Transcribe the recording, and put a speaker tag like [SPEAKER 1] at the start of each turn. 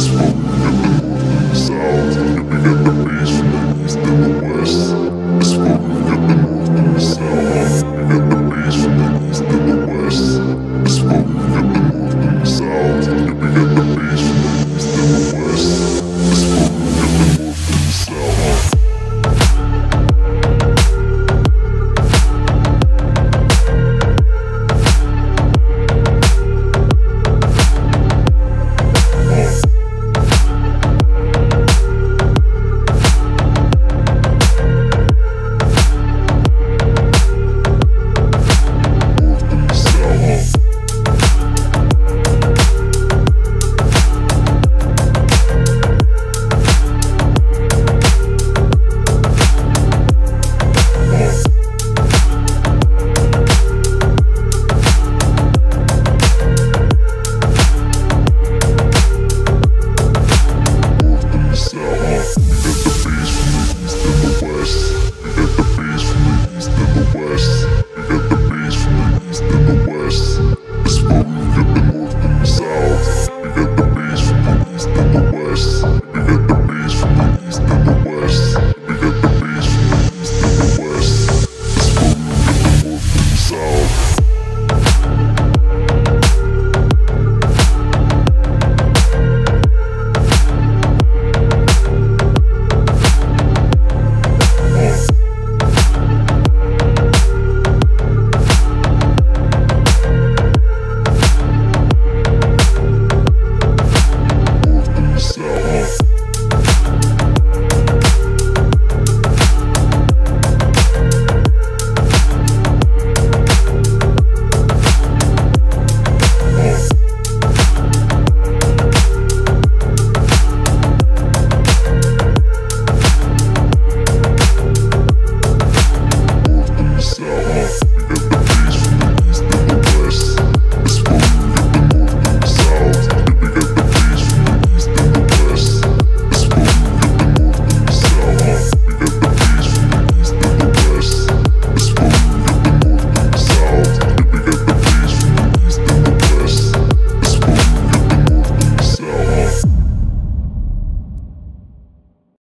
[SPEAKER 1] peaceful in.